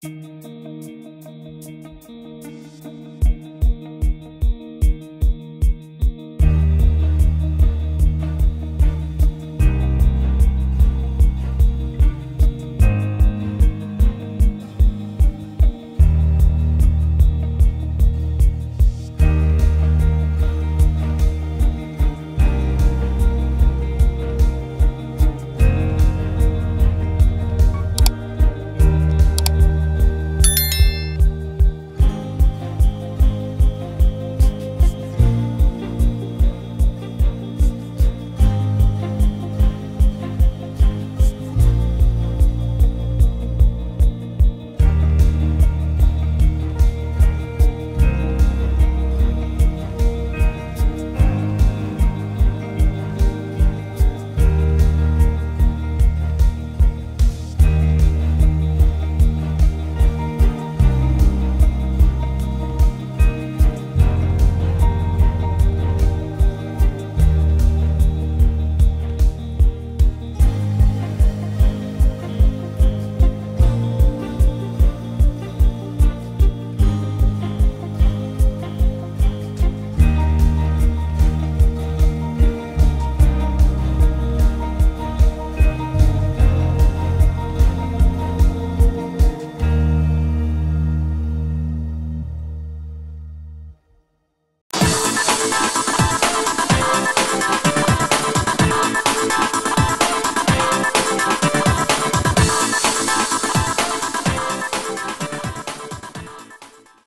Thank you.「なんだ?」